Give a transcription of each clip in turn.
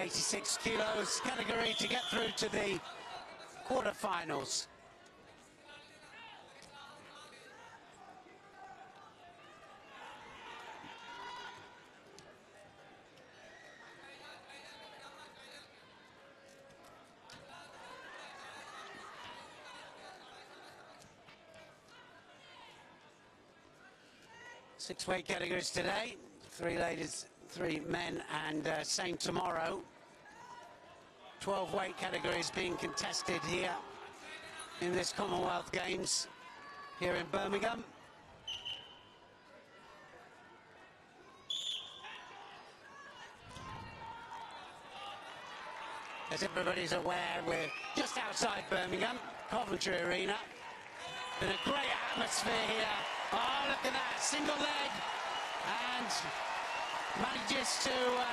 86 kilos category to get through to the quarterfinals. Six weight categories today. Three ladies, three men, and uh, same tomorrow. 12 weight categories being contested here in this Commonwealth Games here in Birmingham. As everybody's aware, we're just outside Birmingham, Coventry Arena. Been a great atmosphere here. Oh, look at that, single leg. And manages to uh,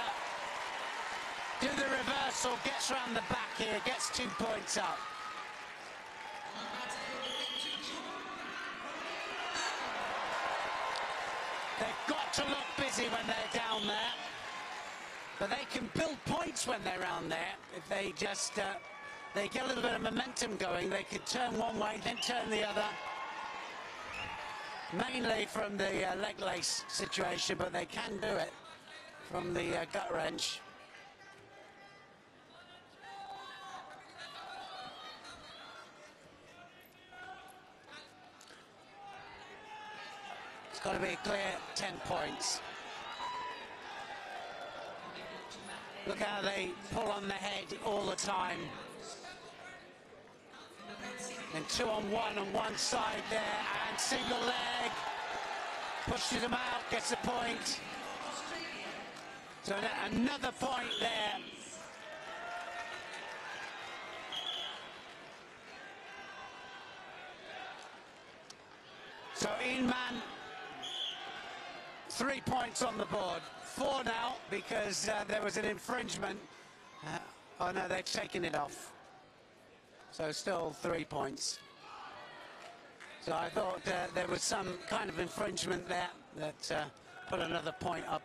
do the reversal, gets round the back here, gets two points up. They've got to look busy when they're down there. But they can build points when they're around there. If they just, uh, they get a little bit of momentum going, they could turn one way, then turn the other. Mainly from the uh, leg lace situation, but they can do it from the uh, gut wrench. It's got to be a clear 10 points. Look how they pull on the head all the time. And two on one on one side there, and single leg. Pushes him out, gets a point. So another point there. So Inam, three points on the board. Four now because uh, there was an infringement. Uh, oh no, they've taken it off. So still three points. So I thought uh, there was some kind of infringement there that uh, put another point up.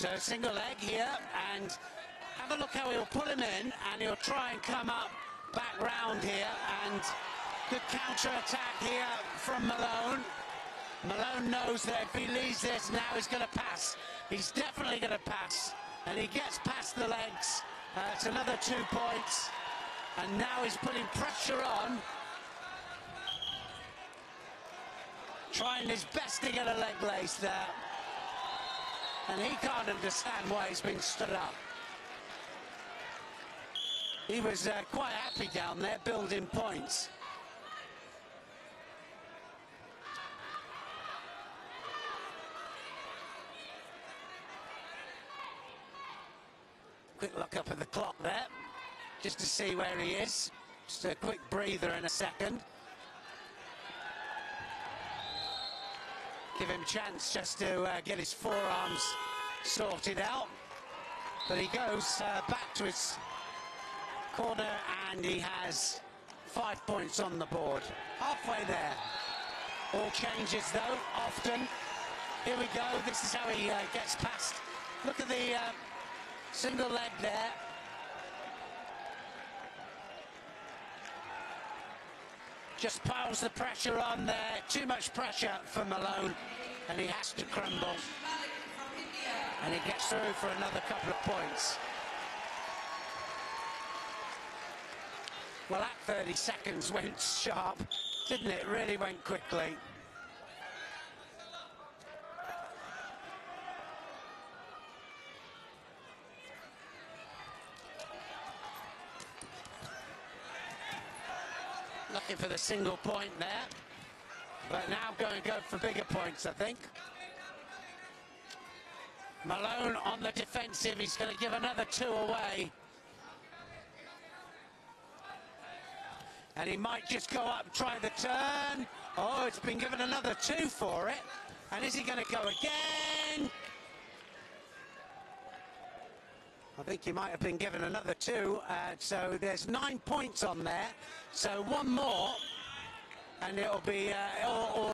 So single leg here and have a look how he'll pull him in and he'll try and come up back round here and good counter attack here from Malone. Malone knows that if he leaves this now he's going to pass. He's definitely going to pass and he gets past the legs. Uh, it's another two points and now he's putting pressure on. Trying his best to get a leg lace there. And he can't understand why he's been stood up. He was uh, quite happy down there, building points. Quick look up at the clock there, just to see where he is. Just a quick breather in a second. Give him a chance just to uh, get his forearms sorted out. But he goes uh, back to his corner and he has five points on the board. Halfway there. All changes though, often. Here we go, this is how he uh, gets past. Look at the uh, single leg there. Just piles the pressure on there. Too much pressure for Malone and he has to crumble. And he gets through for another couple of points. Well, that 30 seconds went sharp, didn't it? Really went quickly. Looking for the single point there. But now going to go for bigger points, I think. Malone on the defensive. He's going to give another two away. And he might just go up, and try the turn. Oh, it's been given another two for it. And is he going to go again? I think he might have been given another two. Uh, so there's nine points on there. So one more. And it'll be uh, all, all